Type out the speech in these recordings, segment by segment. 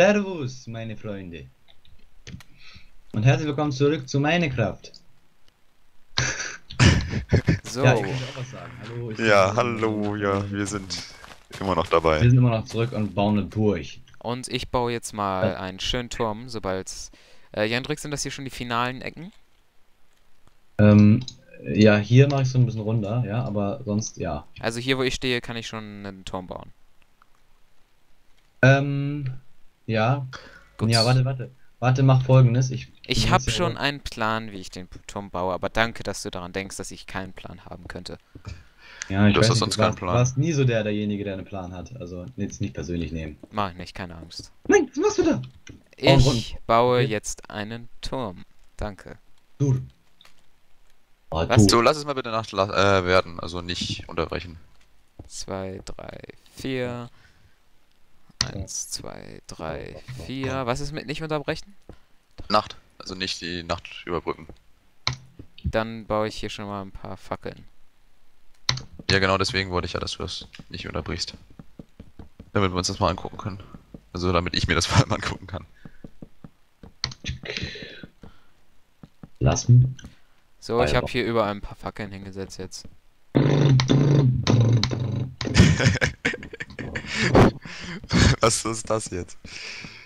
Servus, meine Freunde. Und herzlich willkommen zurück zu Minecraft. So, Ja, ich muss auch was sagen. Hallo. Ja, hallo, ja, wir sind immer noch dabei. Wir sind immer noch zurück und bauen eine Burg. und ich baue jetzt mal einen schönen Turm, sobald... Äh, Jandrik, sind das hier schon die finalen Ecken? Ähm, ja, hier mache ich so ein bisschen runter, ja, aber sonst, ja. Also hier, wo ich stehe, kann ich schon einen Turm bauen. Ähm, ja. Gut. Ja, warte, warte. Warte, mach folgendes. Ich, Ich habe schon auch- einen Plan, wie ich den Turm baue, aber danke, dass du daran denkst, dass ich keinen Plan haben könnte. Ja, ich Du hast weiß doch nicht, sonst du warst, keinen Plan. warst nie so der, derjenige, der einen Plan hat. Also, jetzt nicht persönlich nehmen. Mach ich nicht, keine Angst. Nein, was machst du da? Ich rund. baue jetzt einen Turm. Danke. Du. Oh, Was? du. So, lass es mal bitte Nacht la- äh, werden, also nicht unterbrechen. Zwei, drei, vier. Eins, zwei, drei, vier. Was ist mit nicht unterbrechen? Nacht, also nicht die Nacht überbrücken. Dann baue ich hier schon mal ein paar Fackeln. Ja, genau deswegen wollte ich ja, dass du das nicht unterbrichst. Damit wir uns das mal angucken können. Also damit ich mir das vor allem angucken kann. Lassen. So, ich habe hier überall ein paar Fackeln hingesetzt jetzt. Was ist das jetzt?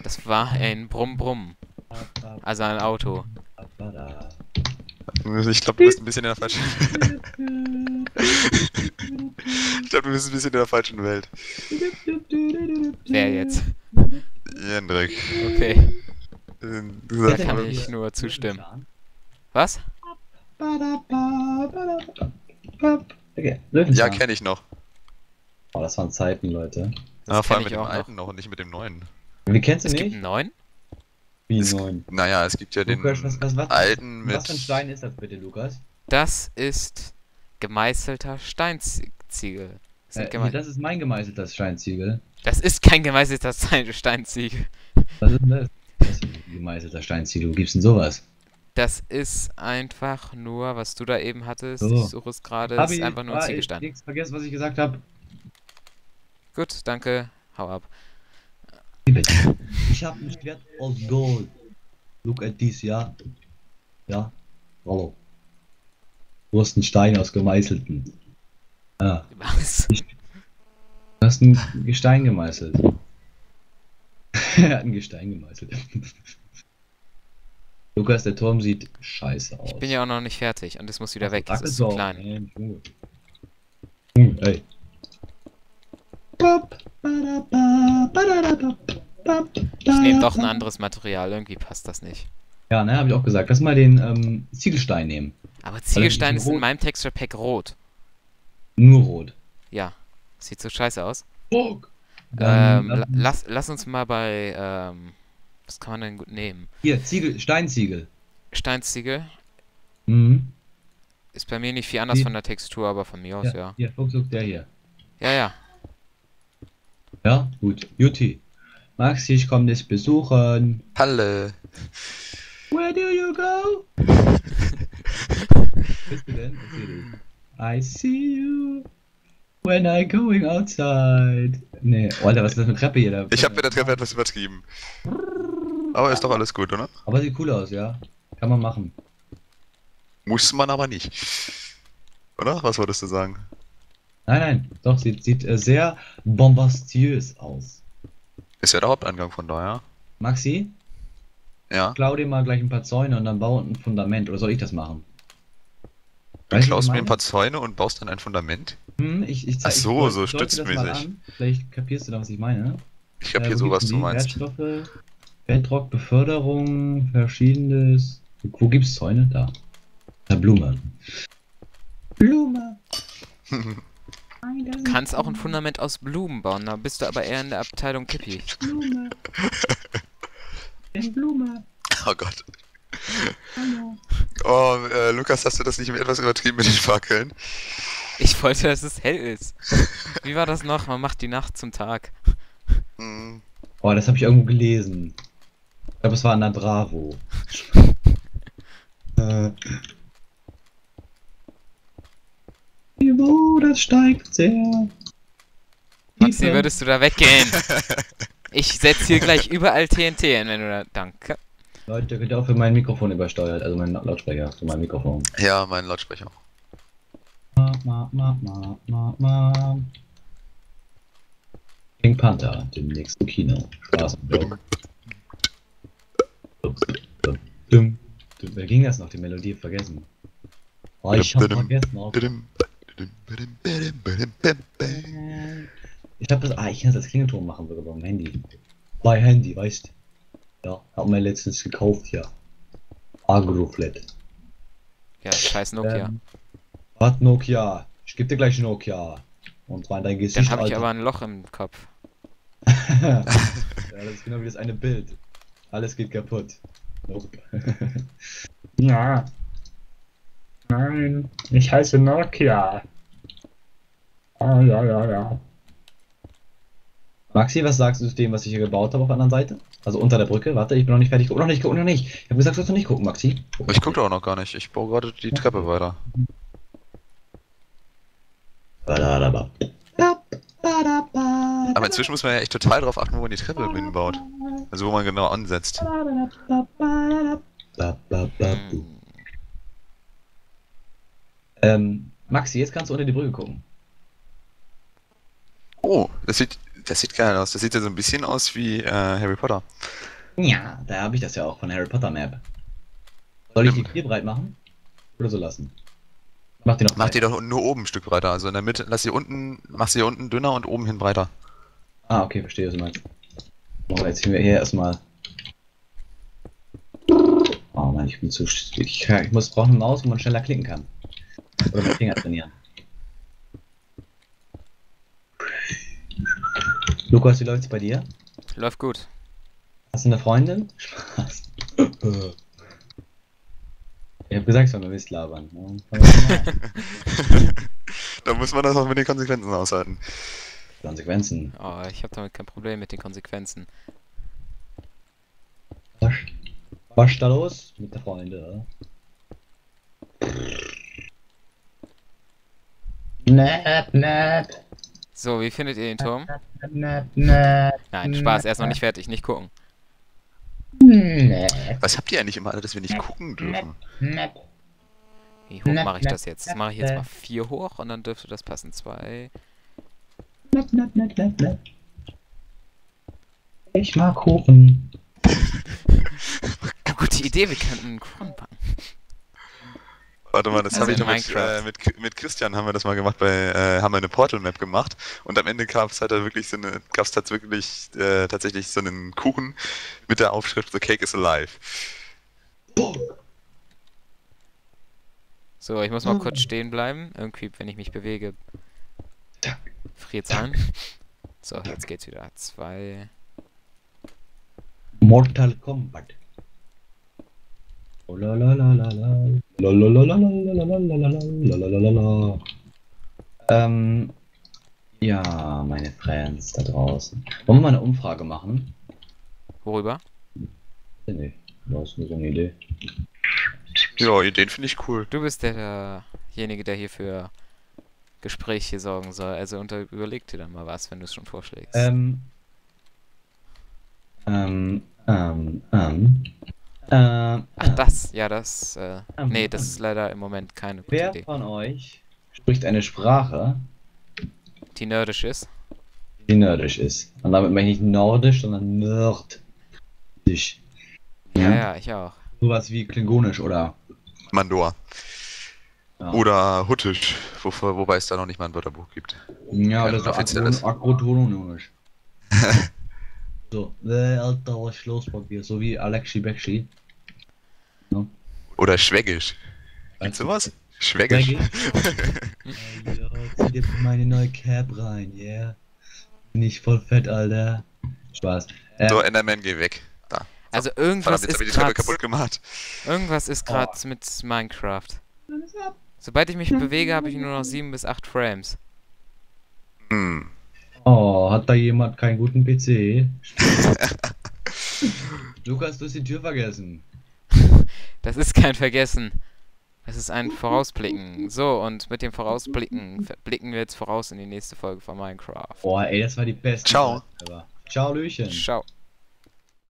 Das war ein Brumm Brumm. Also ein Auto. Ich glaube, du bist ein bisschen in der falschen. ich glaube, du bist ein bisschen in der falschen Welt. Wer jetzt? Jendrik. Okay. Du Da kann ich nur zustimmen. Was? Okay, ja, kenne ich noch. Oh, das waren Zeiten, Leute. Das Ah, vor allem ich mit dem noch. alten noch und nicht mit dem neuen. Wie kennst du Es gibt nicht? einen neuen? Wie es- neun. Naja, es gibt ja den Lukas, was, was, was, alten mit. was für ein Stein ist das bitte, Lukas? Das ist gemeißelter Steinziegel. Das, Äh, geme das ist mein gemeißeltes Steinziegel. das ist kein gemeißelter Stein Steinziegel. Was ist denn das? Das ist ein gemeißelter Steinziegel. Wo gibt's denn sowas? Das ist einfach nur, was du da eben hattest. So. Ich suche es gerade. Das ist einfach nur ein ah, Ziegelstein. Nix vergessen, was ich gesagt habe. Gut, danke. Hau ab. Ich habe ein Schwert aus Gold. Look at this, ja. Ja. Hallo. Du hast einen Stein aus gemeißelten. Ah, Was? du hast ein Gestein gemeißelt. er hat ein Gestein gemeißelt. Lukas, der Turm sieht scheiße aus. Ich bin ja auch noch nicht fertig und es muss wieder weg. Es Sag ist zu klein. Gut. Hm, ey. Ich nehme doch ein anderes Material. Irgendwie passt das nicht. Ja, ne, habe ich auch gesagt. Lass mal den ähm, Ziegelstein nehmen. Aber Ziegelstein ist in meinem Texture Pack rot. Nur rot. Ja. Sieht so scheiße aus. Fuck. Ähm, Dann, la- lass- lass, uns mal bei, ähm, was kann man denn gut nehmen? hier, Ziegel, Steinziegel. Steinziegel Mhm. ist bei mir nicht viel anders Die- von der Textur, aber von mir aus, Ja, ja. Hier, Fuchs, der hier. Ja, ja. Ja, gut. Juti. Maxi, ich komme dich besuchen. Halle. Where do you go? Bist du denn? Erzähl dich. I see you when I going outside. Nee, oh, Alter, was ist das für eine Treppe hier? Da? Ich habe mit der Treppe etwas übertrieben. Aber ist doch alles gut, oder? Aber sieht cool aus, ja. Kann man machen. Muss man aber nicht. Oder? Was wolltest du sagen? Nein, nein, doch, sieht, sieht äh, sehr bombastiös aus. Ist ja der Haupteingang von daher. Maxi, Ja. klau dir mal gleich ein paar Zäune und dann bau ein Fundament. Oder soll ich das machen? Du Weißt klaust mir ein paar Zäune und baust dann ein Fundament? Hm, ich, ich zeig, Ach so, ich so stützmäßig. Vielleicht kapierst du dann, was ich meine. Ich hab Äh, so, was du meinst. Wertstoffe, Bedrock, Beförderung, verschiedenes. Wo gibt's Zäune? Da. Da Blume. Blume. Du kannst auch ein Fundament aus Blumen bauen, da bist du aber eher in der Abteilung Kippi. Blume. In Blume. Oh Gott. Hallo. Oh, äh, Lukas, hast du das nicht etwas übertrieben mit den Fackeln? Ich wollte, dass es hell ist. Wie war das noch? Man macht die Nacht zum Tag. Hm. Oh, das habe ich irgendwo gelesen. Ich glaube, es war an der Bravo. äh. Niveau, das steigt sehr. Maxi, würdest du da weggehen? Ich setze hier gleich überall TNT hin, wenn du da. Danke. Leute, könnt ihr auch für mein Mikrofon übersteuert, also mein Lautsprecher, für mein Mikrofon. Ja, mein Lautsprecher. Ma, ma, ma, ma, ma, ma. King Panther, demnächst im Kino. Dum. Wer ging das noch? Die Melodie vergessen. Oh, ich hab vergessen. Oh. Ich hab das. Ah, ich hätte das Klingelton machen würde beim Handy. Bei Handy, weißt Ja, hab mir letztens gekauft hier. Agroflat. Ja, scheiß Nokia. Ähm, was Nokia? Ich geb dir gleich Nokia. Und zwar in dein Gesicht. Dann habe ich Alter. aber ein Loch im Kopf. ja, das ist genau wie das eine Bild. Alles geht kaputt. Nope. Ja. Nein, ich heiße Nokia. Ah, ja, ja, ja. Maxi, was sagst du zu dem, was ich hier gebaut habe auf der anderen Seite? Also unter der Brücke? Warte, ich bin noch nicht fertig. Guck noch nicht, guck noch nicht. Ich habe gesagt, du sollst noch nicht gucken, Maxi. Ich gucke auch noch gar nicht. Ich baue gerade die Treppe weiter. Aber inzwischen muss man ja echt total drauf achten, wo man die Treppe hinbaut. Also wo man genau ansetzt. Hm. Ähm, Maxi, jetzt kannst du unter die Brücke gucken. Oh, das sieht, das sieht geil aus. Das sieht ja so ein bisschen aus wie äh, Harry Potter. Ja, da habe ich das ja auch von Harry Potter Map. Soll ich die hier breit machen? Oder so lassen? Mach die noch Mach breit. die doch nur oben ein Stück breiter. Also in der Mitte, lass sie unten, mach sie hier unten dünner und oben hin breiter. Ah, okay, verstehe, was du meinst. Oh, jetzt ziehen wir hier erstmal. Oh Mann, ich bin zu. Ich, ich muss brauchen eine Maus, wo man schneller klicken kann. Oder mit Finger trainieren. Lukas, wie läuft's bei dir? Läuft gut. Hast du eine Freundin? Spaß. Ich hab gesagt, ich soll mal Mist labern. ne? Da muss man das auch mit den Konsequenzen aushalten. Konsequenzen. Oh, ich habe damit kein Problem mit den Konsequenzen. Was, was ist da los mit der Freunde? Nett, nett. So, wie findet ihr den Turm? Nett, nett. Nein, Spaß, er ist noch nicht fertig, nicht gucken. Was habt ihr eigentlich immer alle, dass wir nicht gucken dürfen? Wie hoch mache ich das jetzt? Das mache ich jetzt mal 4 hoch und dann dürfte das passen. 2. Nett, nett, nett, nett, nett. Ich mag Kuchen. Gute Idee, wir könnten einen Kuchen backen. Warte mal, das Also habe ich noch mit, äh, mit, mit Christian haben wir das mal gemacht bei, äh, haben wir eine Portal Map gemacht und am Ende gab es halt wirklich so eine, gab es wirklich äh, tatsächlich so einen Kuchen mit der Aufschrift The Cake is Alive. So, ich muss mal kurz stehen bleiben. Irgendwie, wenn ich mich bewege, friert's an. So, jetzt geht's wieder. 2. Mortal Kombat. Ähm, ja, meine Friends da draußen. Wollen wir mal eine Umfrage machen? Worüber? Nee, das ist nur so eine Idee. Ja, Ideen finde ich cool. Du bist der, derjenige, der hier für Gespräche sorgen soll. Also unter, überleg dir dann mal was, wenn du es schon vorschlägst. Ähm, ähm, ähm, ähm, ähm, Ach, das. Ja, das. Äh, Ähm, nee, das ist leider im Moment keine gute Wer Idee. von euch spricht eine Sprache, Die nerdisch ist. die nerdisch ist? Und damit meine ich nicht nordisch, sondern nerdisch. Ja, ja, ich auch. Sowas wie klingonisch oder. Mandor. Ja, Oder Huttisch, wo, wobei es da noch nicht mal ein Wörterbuch gibt. ja Ja, das ist offizielles. agrotononisch. so, äh, Alter, was ist los bei dir? So wie Alexi Bekshi. Oder Schwägisch. Gibt's sowas? Schwägisch. Äh, ja, zieh dir meine neue Cap rein, yeah. Bin ich voll fett, Alter. Spaß. Äh, So, Enderman, geh weg. Da. Also irgendwas Verdammt, jetzt habe ich ist die Treppe gerade kaputt gemacht. irgendwas ist gerade mit Minecraft. Sobald ich mich bewege, habe ich nur noch 7 bis 8 Frames. Hm. Oh, hat da jemand keinen guten PC? Lukas, du hast die Tür vergessen. Das ist kein Vergessen. Das ist ein Vorausblicken. So, und mit dem Vorausblicken blicken wir jetzt voraus in die nächste Folge von Minecraft. Boah, ey, das war die beste. Ciao. Ciao, Lüchen. Ciao.